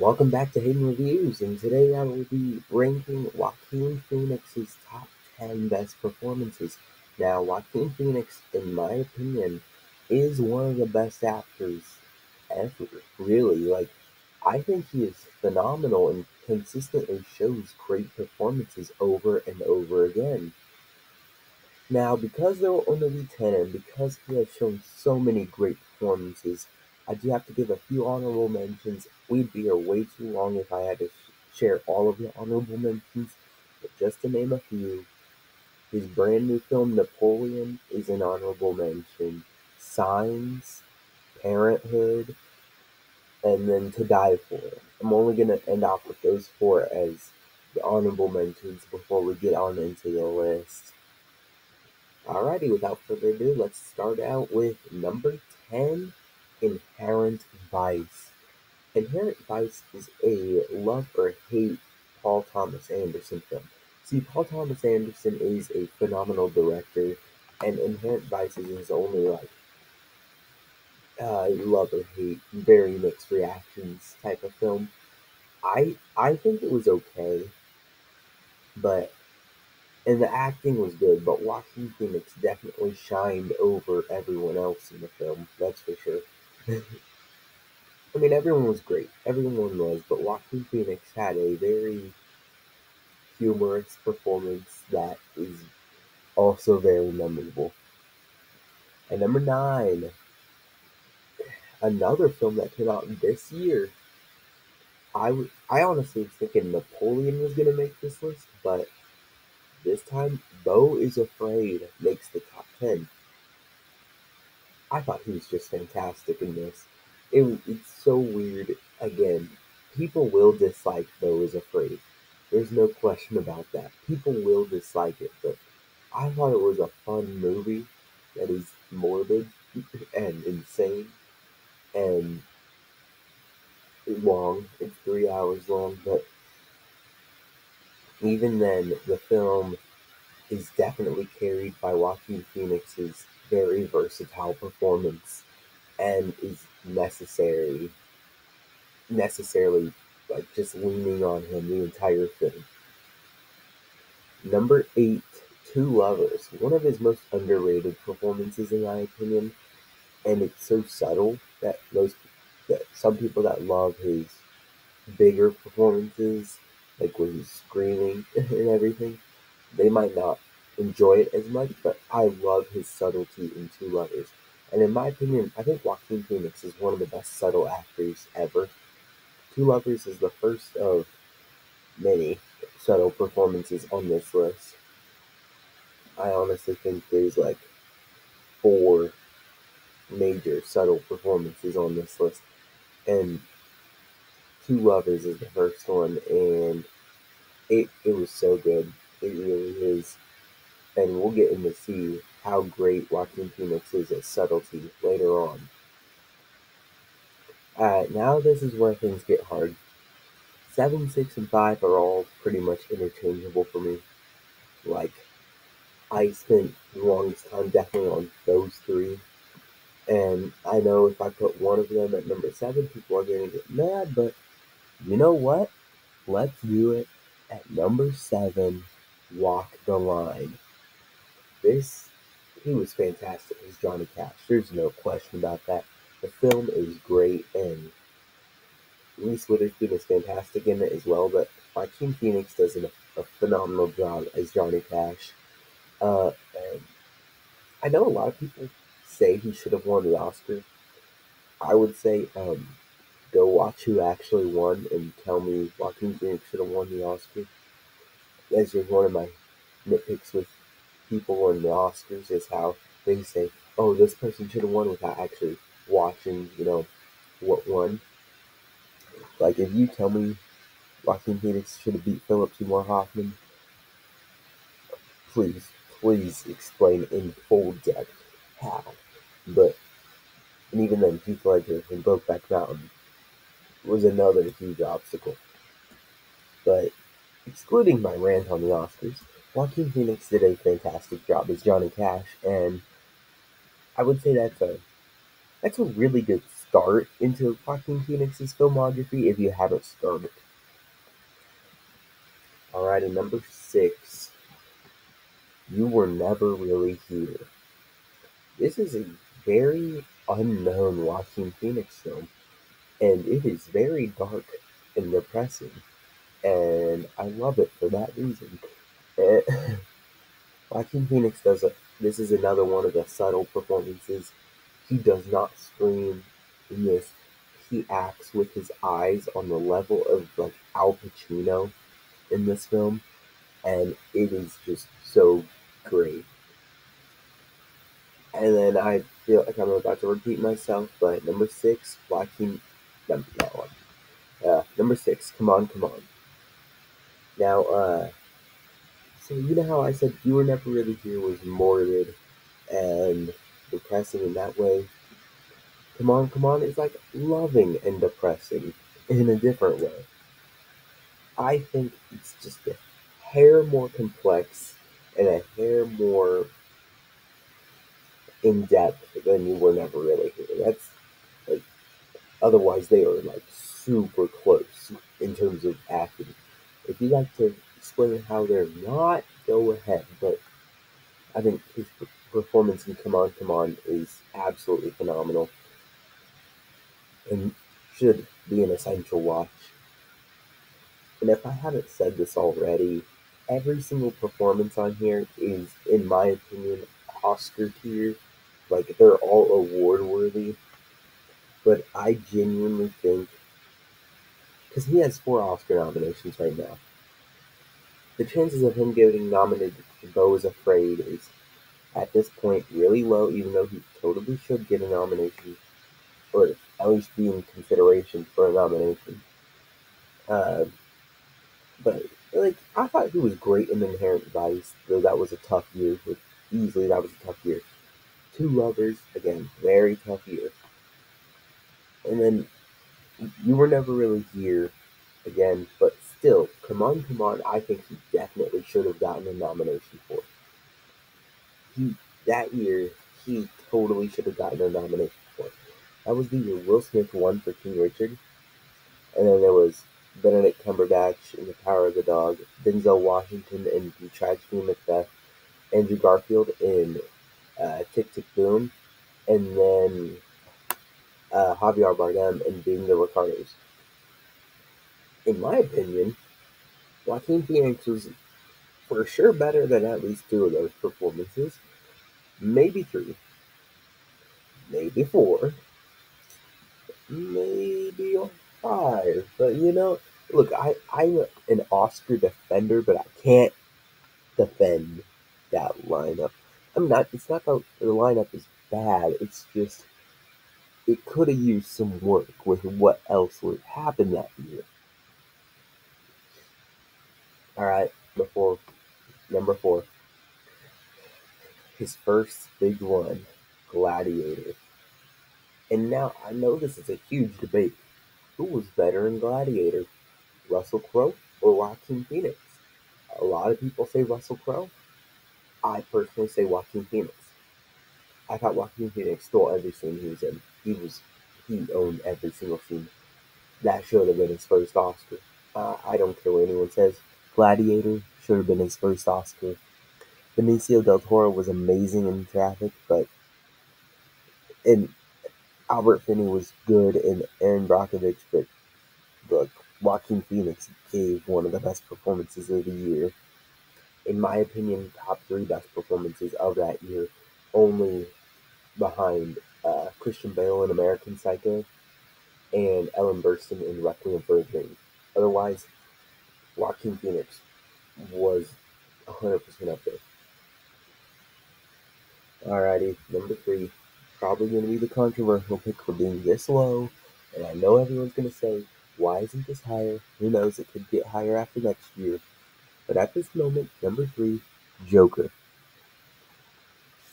Welcome back to Hayden Reviews, and today I will be ranking Joaquin Phoenix's top 10 best performances. Now, Joaquin Phoenix, in my opinion, is one of the best actors ever, really. Like, I think he is phenomenal and consistently shows great performances over and over again. Now, because there will only be 10, and because he has shown so many great performances, I do have to give a few honorable mentions. We'd be here way too long if I had to share all of the honorable mentions, but just to name a few, his brand new film Napoleon is an honorable mention. Signs, Parenthood, and then To Die For. I'm only going to end off with those four as the honorable mentions before we get on into the list. Alrighty, without further ado, let's start out with number 10 Inherent Vice. Inherent Vice is a love or hate Paul Thomas Anderson film. See, Paul Thomas Anderson is a phenomenal director, and Inherent Vice is his only like uh, love or hate, very mixed reactions type of film. I I think it was okay, but and the acting was good, but Joaquin Phoenix definitely shined over everyone else in the film. That's for sure. I mean, everyone was great. Everyone was, but Joaquin Phoenix had a very humorous performance that is also very memorable. And number nine, another film that came out this year. I, w- I honestly was thinking Napoleon was going to make this list, but this time, Beau is Afraid makes the top 10. I thought he was just fantastic in this. It, it's so weird. Again, people will dislike Beau is Afraid. There's no question about that. People will dislike it, but I thought it was a fun movie that is morbid and insane and long. It's three hours long, but even then, the film is definitely carried by Joaquin Phoenix's very versatile performance and is necessary necessarily like just leaning on him the entire film. Number eight, Two Lovers, one of his most underrated performances in my opinion, and it's so subtle that most that some people that love his bigger performances, like when he's screaming and everything, they might not enjoy it as much, but I love his subtlety in Two Lovers. And in my opinion, I think Joaquin Phoenix is one of the best subtle actors ever. Two Lovers is the first of many subtle performances on this list. I honestly think there's like four major subtle performances on this list. And Two Lovers is the first one, and it, it was so good. It really is and we'll get into see how great Joaquin Phoenix is at subtlety later on. Uh, now this is where things get hard. Seven, six, and five are all pretty much interchangeable for me. Like, I spent the longest time definitely on those three. And I know if I put one of them at number seven, people are going to get mad, but you know what? Let's do it at number seven Walk the Line. This, he was fantastic as Johnny Cash. There's no question about that. The film is great, and Reese Witherspoon is fantastic in it as well. But Joaquin Phoenix does a, a phenomenal job as Johnny Cash. Uh, and I know a lot of people say he should have won the Oscar. I would say, um, go watch who actually won and tell me Joaquin Phoenix should have won the Oscar. That's just one of my nitpicks with people in the Oscars is how they say, "Oh, this person should have won," without actually watching, you know, what won. Like if you tell me Joaquin Phoenix should have beat Philip Seymour Hoffman, please, please explain in full depth how. But and even then, Heath Ledger in Brokeback Mountain was another huge obstacle. But excluding my rant on the Oscars, Joaquin Phoenix did a fantastic job as Johnny Cash, and I would say that's a that's a really good start into Joaquin Phoenix's filmography if you haven't started. Alright, and number six, You Were Never Really Here. This is a very unknown Joaquin Phoenix film, and it is very dark and depressing, and I love it for that reason. Joaquin Phoenix does a, this is another one of the subtle performances. He does not scream in this. He acts with his eyes on the level of like Al Pacino in this film, and it is just so great. And then I feel like I'm about to repeat myself, but number six, Joaquin, that one. Uh, number six, come on, come on. Now, uh, so you know how I said you were never really here was morbid and depressing in that way. Come on, come on is like loving and depressing in a different way. I think it's just a hair more complex and a hair more in depth than you were never really here. That's like otherwise they are like super close in terms of acting. If you like to explain how they're not, go ahead. But I think his performance in Come On, Come On is absolutely phenomenal and should be an essential watch. And if I haven't said this already, every single performance on here is, in my opinion, Oscar tier. Like, they're all award worthy. But I genuinely think, because he has four Oscar nominations right now, the chances of him getting nominated for Beau is Afraid is at this point really low, even though he totally should get a nomination, or at least be in consideration for a nomination. Uh, but like I thought he was great in Inherent Vice, though that was a tough year. With easily that was a tough year. Two Lovers again, very tough year. And then you were never really here again, but still, come on, come on, I think he definitely should have gotten a nomination for. He that year he totally should have gotten a nomination for. That was the year Will Smith won for King Richard, and then there was Benedict Cumberbatch in The Power of the Dog, Denzel Washington in The Tragedy of Macbeth, Andrew Garfield in uh, Tick Tick Boom, and then uh, Javier Bardem in Being the Ricardos in my opinion, Joaquin Phoenix was for sure better than at least two of those performances. Maybe three. Maybe four. Maybe five. But you know, look, I, I'm an Oscar defender, but I can't defend that lineup. I'm not it's not that the lineup is bad, it's just it could have used some work with what else would happen that year. All right, before number four, his first big one, Gladiator. And now I know this is a huge debate. Who was better in Gladiator, Russell Crowe or Joaquin Phoenix? A lot of people say Russell Crowe. I personally say Joaquin Phoenix. I thought Joaquin Phoenix stole every scene he was in. He was he owned every single scene. That should have been his first Oscar. Uh, I don't care what anyone says. Gladiator should have been his first Oscar. Benicio del Toro was amazing in Traffic, but and Albert Finney was good and Erin Brockovich, but look, Joaquin Phoenix gave one of the best performances of the year. In my opinion, top three best performances of that year, only behind uh, Christian Bale in American Psycho and Ellen Burstyn in Requiem for a Dream. Otherwise, Joaquin Phoenix was 100% up there. Alrighty, number three. Probably going to be the controversial pick for being this low. And I know everyone's going to say, why isn't this higher? Who knows, it could get higher after next year. But at this moment, number three, Joker.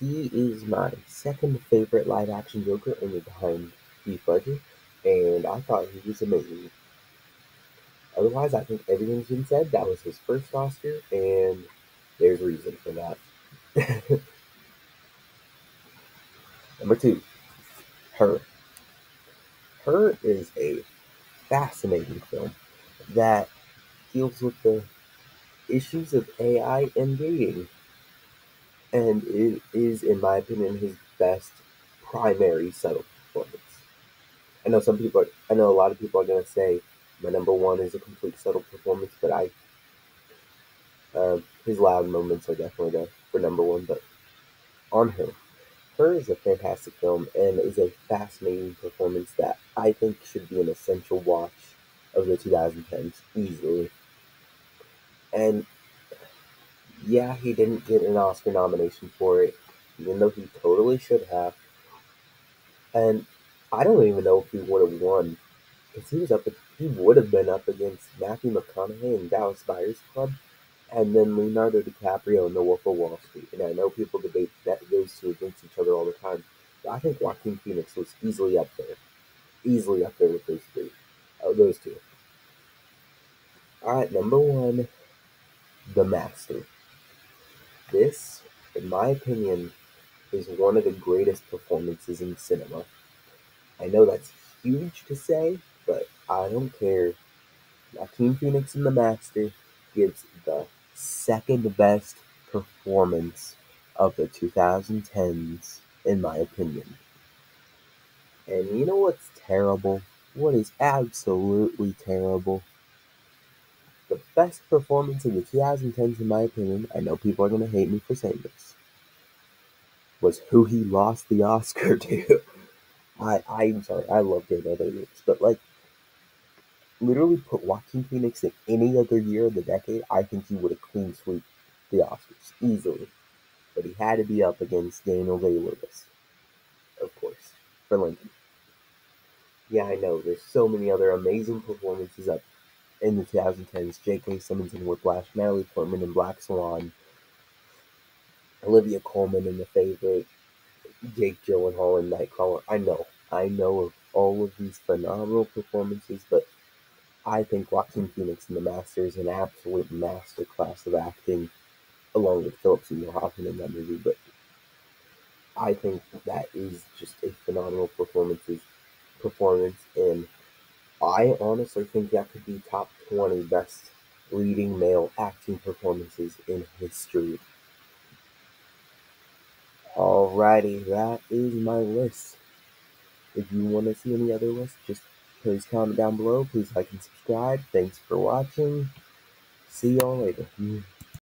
He is my second favorite live action Joker, only behind Heath Ledger. And I thought he was amazing. Otherwise, I think everything's been said. That was his first Oscar, and there's reason for that. Number two, her. Her is a fascinating film that deals with the issues of AI and dating. And it is, in my opinion, his best primary subtle performance. I know some people, are, I know a lot of people are going to say my number one is a complete subtle performance, but I, uh, his loud moments are definitely there for number one. But on her, her is a fantastic film and is a fascinating performance that I think should be an essential watch of the 2010s easily. And yeah, he didn't get an Oscar nomination for it, even though he totally should have. And I don't even know if he would have won, because he was up. He would have been up against Matthew McConaughey in Dallas Buyers Club, and then Leonardo DiCaprio in The Wolf of Wall Street. And I know people debate that those two against each other all the time, but I think Joaquin Phoenix was easily up there, easily up there with those three, uh, those two. All right, number one, The Master. This, in my opinion, is one of the greatest performances in cinema. I know that's huge to say, but I don't care. Joaquin Phoenix in The Master gives the second best performance of the 2010s, in my opinion. And you know what's terrible? What is absolutely terrible? The best performance of the 2010s, in my opinion, I know people are going to hate me for saying this, was who he lost the Oscar to. I, I'm sorry, I love Daniel Day-Lewis, but like, literally put Joaquin Phoenix in any other year of the decade, I think he would have clean sweep the Oscars easily. But he had to be up against Daniel Day Lewis, of course, for Lincoln. Yeah, I know. There's so many other amazing performances up in the 2010s. J.K. Simmons in Whiplash, Natalie Portman in Black Swan, Olivia Colman in The Favorite, Jake Gyllenhaal in Nightcrawler. I know, I know of all of these phenomenal performances, but I think Joaquin Phoenix in The Master is an absolute masterclass of acting, along with Philip Seymour Hoffman in that movie. But I think that is just a phenomenal performance. Performance, and I honestly think that could be top twenty best leading male acting performances in history. Alrighty, that is my list. If you want to see any other lists, just please comment down below. Please like and subscribe. Thanks for watching. See y'all later.